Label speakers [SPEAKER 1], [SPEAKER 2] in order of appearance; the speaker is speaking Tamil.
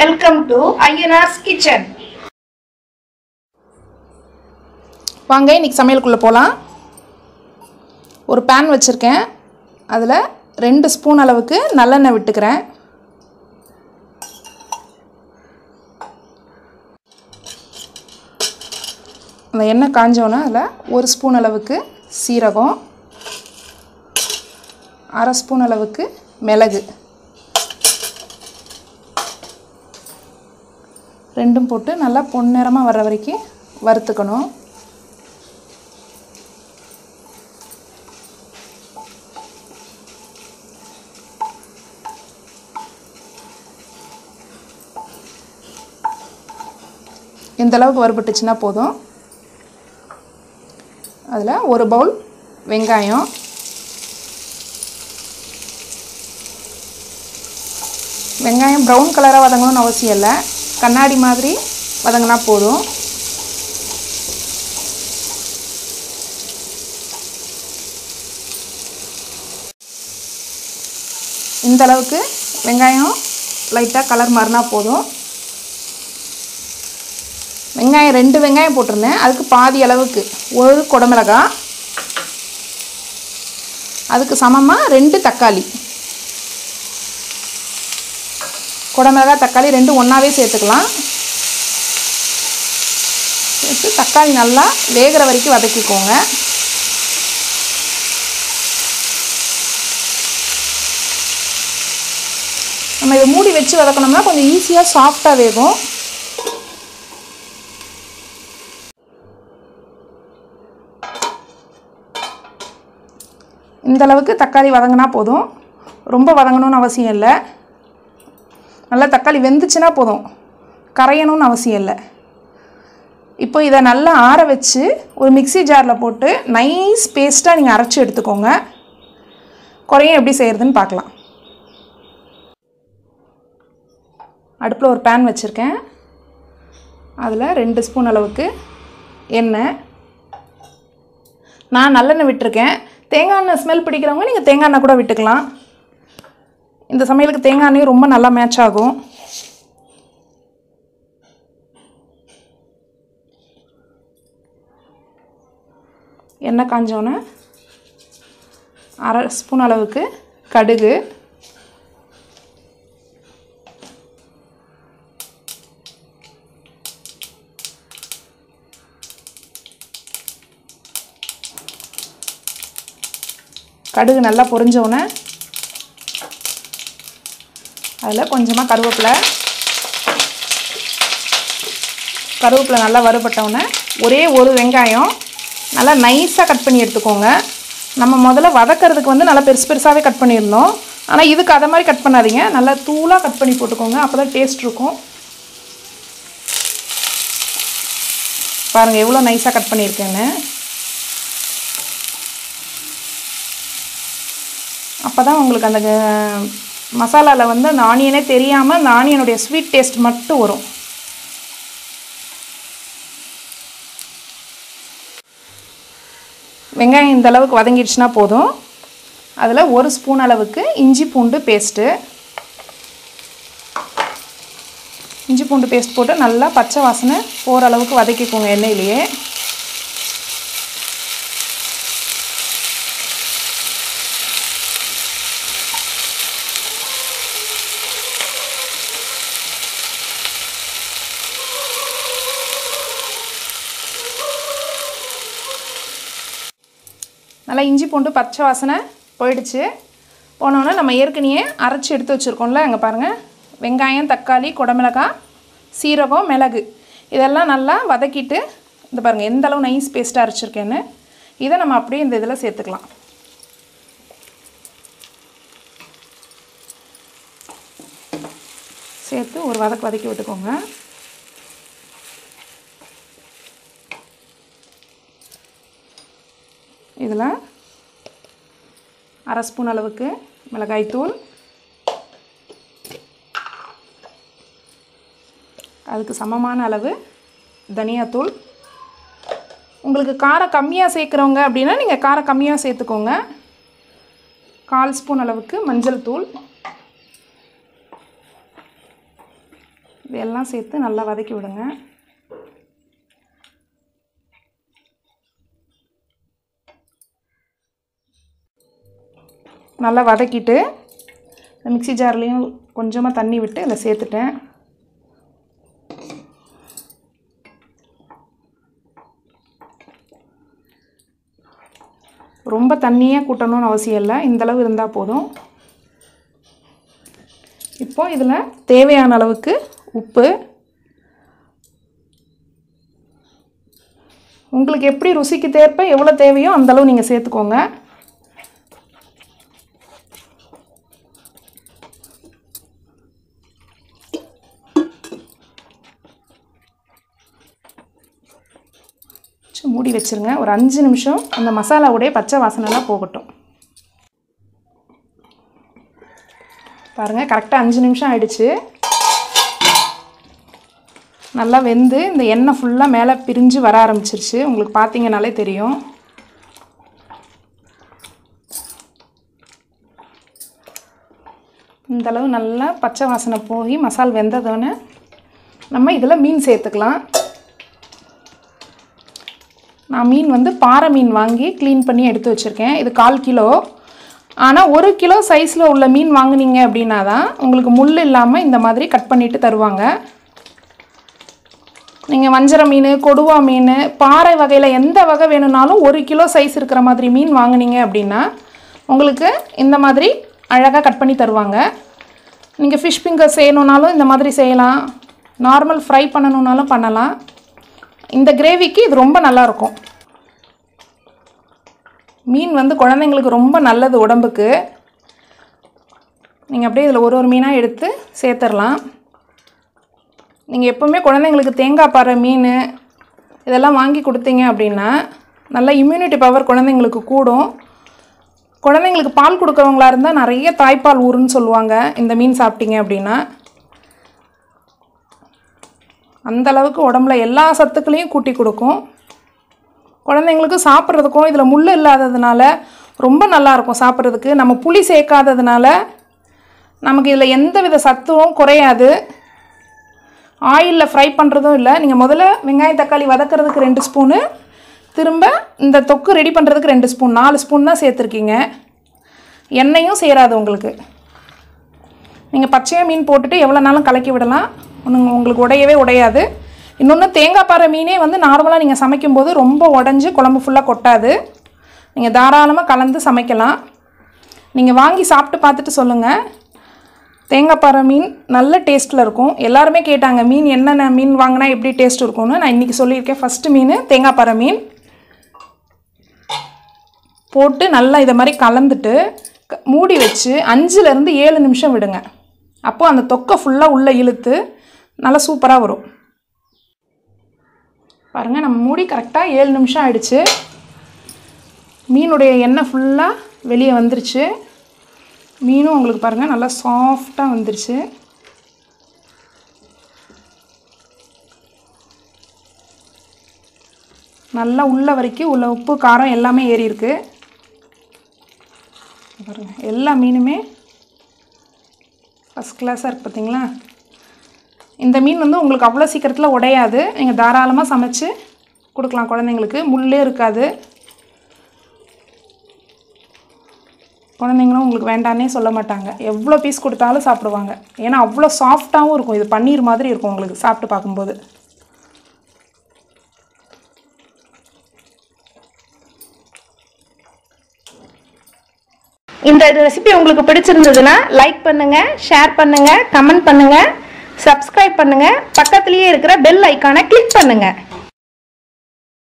[SPEAKER 1] வெல்கம் டு ஐயனார்ஸ் கிச்சன்
[SPEAKER 2] வாங்க இன்றைக்கி சமையலுக்குள்ளே போகலாம் ஒரு பேன் வச்சுருக்கேன். அதில் ரெண்டு ஸ்பூன் அளவுக்கு நல்லெண்ணெய் விட்டுக்கிறேன். அந்த எண்ணெய் காஞ்சோன்னே அதில் ஒரு ஸ்பூன் அளவுக்கு சீரகம் அரை ஸ்பூன் அளவுக்கு மிளகு. ரெண்டும் போட்டு நல்லா பொன்னிறமாக வர்ற வரைக்கும் வறுத்துக்கணும். இந்த அளவுக்கு வறுபட்டுச்சுன்னா போதும். அதில் ஒரு பவுல் வெங்காயம். வெங்காயம் ப்ரௌன் கலராக வதங்கணும்னு அவசியம் இல்லை. கண்ணாடி மாதிரி வதங்கினா போதும். இந்த அளவுக்கு வெங்காயம் லைட்டாக கலர் மாறினா போதும். வெங்காயம் ரெண்டு வெங்காயம் போட்டிருந்தேன். அதுக்கு பாதி அளவுக்கு ஒரு குடமிளகா. அதுக்கு சமமாக ரெண்டு தக்காளி. குடமிளகாய் தக்காளி ரெண்டும் ஒன்றாவே சேர்த்துக்கலாம். சேர்த்து தக்காளி நல்லா வேகிற வரைக்கும் வதக்கிக்கோங்க. நம்ம இதை மூடி வச்சு வதக்கணும்னா கொஞ்சம் ஈஸியாக சாஃப்டாக வேகும். இந்த அளவுக்கு தக்காளி வதங்கினா போதும். ரொம்ப வதங்கணும்னு அவசியம் இல்லை. நல்லா தக்காளி வெந்துச்சுன்னா போதும். கரையணும்னு அவசியம் இல்லை. இப்போ இதை நல்லா ஆற வச்சு ஒரு மிக்ஸி ஜாரில் போட்டு நைஸ் பேஸ்ட்டாக நீங்கள் அரைச்சி எடுத்துக்கோங்க. குறையும் எப்படி செய்கிறதுன்னு பார்க்கலாம். அடுப்பில் ஒரு பேன் வச்சுருக்கேன். அதில் ரெண்டு ஸ்பூன் அளவுக்கு எண்ணெய். நான் நல்லெண்ணெய் விட்டுருக்கேன். தேங்காய் எண்ணெய் ஸ்மெல் பிடிக்கிறவங்க நீங்கள் தேங்காய் எண்ணெய் கூட விட்டுக்கலாம். இந்த சமையலுக்கு தேங்காய் எண்ணெயும் ரொம்ப நல்லா மேட்ச் ஆகும். எண்ணெய் காஞ்சோன்னே அரை ஸ்பூன் அளவுக்கு கடுகு. கடுகு நல்லா பொரிஞ்சோன்னே அதில் கொஞ்சமாக கருவேப்பிலை. கருவேப்பிலை நல்லா வறுபட்டவுடனே ஒரே ஒரு வெங்காயம் நல்லா நைஸாக கட் பண்ணி எடுத்துக்கோங்க. நம்ம முதல்ல வதக்கிறதுக்கு வந்து நல்லா பெருசு பெருசாகவே கட் பண்ணியிருந்தோம் ஆனால் இதுக்கு அதை மாதிரி கட் பண்ணாதீங்க. நல்லா தூளாக கட் பண்ணி போட்டுக்கோங்க. அப்போ தான் டேஸ்ட் இருக்கும். பாருங்கள் எவ்வளோ நைஸாக கட் பண்ணியிருக்கேன்னு. அப்போ தான் உங்களுக்கு அந்த மசாலாவில் வந்து அந்த ஆனியனே தெரியாமல் அந்த ஆனியனுடைய ஸ்வீட் டேஸ்ட் மட்டும் வரும். வெங்காயம் இந்த அளவுக்கு வதங்கிடுச்சுன்னா போதும். அதில் ஒரு ஸ்பூன் அளவுக்கு இஞ்சி பூண்டு பேஸ்ட்டு இஞ்சி பூண்டு பேஸ்ட் போட்டு நல்லா பச்சை வாசனை போகிற அளவுக்கு வதக்கிக்கோங்க எண்ணெயிலேயே. நல்லா இஞ்சி பூண்டு பச்சை வாசனை போயிடுச்சு. போனோன்னே நம்ம ஏற்கனவே அரைச்சி எடுத்து வச்சுருக்கோம்ல அங்கே பாருங்கள் வெங்காயம் தக்காளி குடமிளகாய் சீரகம் மிளகு. இதெல்லாம் நல்லா வதக்கிட்டு இந்த பாருங்கள் எந்த அளவு நைஸ் பேஸ்ட்டாக அரைச்சிருக்கேன்னு இதை நம்ம அப்படியே இந்த இதில் சேர்த்துக்கலாம். சேர்த்து ஒரு வதக்கு வதக்கி விட்டுக்கோங்க. இதில் அரை ஸ்பூன் அளவுக்கு மிளகாய்த்தூள் அதுக்கு சமமான அளவு தனியாத்தூள் உங்களுக்கு காரம் கம்மியாக சேர்க்குறவங்க அப்படின்னா நீங்கள் காரம் கம்மியாக சேர்த்துக்கோங்க. கால் ஸ்பூன் அளவுக்கு மஞ்சள் தூள். இதெல்லாம் சேர்த்து நல்லா வதக்கி விடுங்க. நல்லா வதக்கிட்டு இந்த ஜார்லேயும் கொஞ்சமாக தண்ணி விட்டு அதை சேர்த்துட்டேன். ரொம்ப தண்ணியாக கூட்டணும்னு அவசியம் இல்லை. இந்தளவு இருந்தால் போதும். இப்போ இதில் தேவையான அளவுக்கு உப்பு. உங்களுக்கு எப்படி ருசிக்கு தேர்ப்ப எவ்வளோ தேவையோ அந்தளவு நீங்கள் சேர்த்துக்கோங்க. ஃபஸ்ட்டு மூடி வச்சுருங்க. ஒரு அஞ்சு நிமிஷம் அந்த மசாலாவுடைய பச்சை வாசனைலாம் போகட்டும். பாருங்கள் கரெக்டாக அஞ்சு நிமிஷம் ஆயிடுச்சு. நல்லா வெந்து இந்த எண்ணெய் ஃபுல்லாக மேலே பிரிஞ்சு வர ஆரம்பிச்சிருச்சு. உங்களுக்கு பார்த்தீங்கனாலே தெரியும். இந்தளவு நல்லா பச்சை வாசனை போய் மசால் வெந்ததோடனே நம்ம இதில் மீன் சேர்த்துக்கலாம். நான் மீன் வந்து பாறை மீன் வாங்கி க்ளீன் பண்ணி எடுத்து வச்சுருக்கேன். இது கால் கிலோ. ஆனால் ஒரு கிலோ சைஸில் உள்ள மீன் வாங்குனீங்க அப்படின்னா தான் உங்களுக்கு முள் இல்லாமல் இந்த மாதிரி கட் பண்ணிவிட்டு தருவாங்க. நீங்கள் வஞ்சர மீன் கொடுவா மீன் பாறை வகையில் எந்த வகை வேணும்னாலும் ஒரு கிலோ சைஸ் இருக்கிற மாதிரி மீன் வாங்குனீங்க அப்படின்னா உங்களுக்கு இந்த மாதிரி அழகாக கட் பண்ணி தருவாங்க. நீங்கள் ஃபிஷ் ஃபிங்கர் செய்யணுன்னாலும் இந்த மாதிரி செய்யலாம். நார்மல் ஃப்ரை பண்ணணுன்னாலும் பண்ணலாம். இந்த கிரேவிக்கு இது ரொம்ப நல்லாயிருக்கும் மீன் வந்து குழந்தைங்களுக்கு ரொம்ப நல்லது உடம்புக்கு. நீங்கள் அப்படியே இதில் ஒரு ஒரு மீனாக எடுத்து சேர்த்துடலாம். நீங்கள் எப்போவுமே குழந்தைங்களுக்கு தேங்காய் பாறை மீன் இதெல்லாம் வாங்கி கொடுத்தீங்க அப்படின்னா நல்ல இம்யூனிட்டி பவர் குழந்தைங்களுக்கு கூடும். குழந்தைங்களுக்கு பால் கொடுக்குறவங்களா இருந்தால் நிறைய தாய்ப்பால் ஊருன்னு சொல்லுவாங்க இந்த மீன் சாப்பிட்டீங்க அப்படின்னா. அந்த அளவுக்கு உடம்புல எல்லா சத்துக்களையும் கூட்டி கொடுக்கும். குழந்தைங்களுக்கு சாப்பிட்றதுக்கும் இதில் முள் இல்லாததுனால ரொம்ப நல்லாயிருக்கும் சாப்பிட்றதுக்கு. நம்ம புளி சேர்க்காததுனால நமக்கு இதில் எந்த வித சத்துவும் குறையாது. ஆயிலில் ஃப்ரை பண்ணுறதும் இல்லை. நீங்கள் முதல்ல வெங்காயம் தக்காளி வதக்கிறதுக்கு ரெண்டு ஸ்பூனு. திரும்ப இந்த தொக்கு ரெடி பண்ணுறதுக்கு ரெண்டு ஸ்பூன். நாலு ஸ்பூன் தான் சேர்த்துருக்கீங்க. எண்ணெயும் சேராது உங்களுக்கு. நீங்கள் பச்சையாக மீன் போட்டுட்டு எவ்வளோ நாளும் கலக்கி விடலாம். ஒன்று உங்களுக்கு உடையவே உடையாது. இன்னொன்று தேங்காய் பாறை மீனே வந்து நார்மலாக நீங்கள் சமைக்கும்போது ரொம்ப உடஞ்சி குழம்பு ஃபுல்லாக கொட்டாது. நீங்கள் தாராளமாக கலந்து சமைக்கலாம். நீங்கள் வாங்கி சாப்பிட்டு பார்த்துட்டு சொல்லுங்கள் தேங்காய் பாறை மீன் நல்ல டேஸ்ட்டில் இருக்கும். எல்லாருமே கேட்டாங்க மீன் என்னென்ன? மீன் வாங்கினா எப்படி டேஸ்ட் இருக்கும்னு? நான் இன்றைக்கி சொல்லியிருக்கேன். ஃபஸ்ட்டு மீன் தேங்காய் பாறை மீன். போட்டு நல்லா இதை மாதிரி கலந்துட்டு க- மூடி வச்சு அஞ்சுலேருந்து ஏழு நிமிஷம் விடுங்க. அப்போது அந்த தொக்கை ஃபுல்லாக உள்ளே இழுத்து நல்லா சூப்பராக வரும். பாருங்கள் நம்ம மூடி கரெக்டாக ஏழு நிமிஷம் ஆயிடுச்சு. மீனுடைய எண்ணெய் ஃபுல்லாக வெளியே வந்துருச்சு. மீனும் உங்களுக்கு பாருங்கள் நல்லா சாஃப்டாக வந்துருச்சு. நல்லா உள்ள வரைக்கும் உள்ள உப்பு காரம் எல்லாமே ஏறி இருக்கு. எல்லா மீனுமே ஃபஸ்ட் கிளாஸாக இருக்குது பார்த்தீங்களா இந்த மீன் வந்து உங்களுக்கு அவ்வளோ சீக்கிரத்தில் உடையாது. நீங்கள் தாராளமாக சமைச்சு கொடுக்கலாம் குழந்தைங்களுக்கு. முள்ளே இருக்காது. குழந்தைங்களும் உங்களுக்கு வேண்டான்னே சொல்ல மாட்டாங்க. எவ்வளோ பீஸ் கொடுத்தாலும் சாப்பிடுவாங்க. ஏன்னா அவ்வளோ சாஃப்டாகவும் இருக்கும். இது பன்னீர் மாதிரி இருக்கும் உங்களுக்கு சாப்பிட்டு பார்க்கும்போது.
[SPEAKER 1] இந்த ரெசிபி உங்களுக்கு பிடிச்சிருந்ததுன்னா லைக் பண்ணுங்கள் ஷேர் பண்ணுங்கள் கமெண்ட் பண்ணுங்கள் சப்ஸ்கிரைப் பண்ணுங்க. பக்கத்துலேயே இருக்கிற பெல் ஐக்கானை கிளிக் பண்ணுங்க.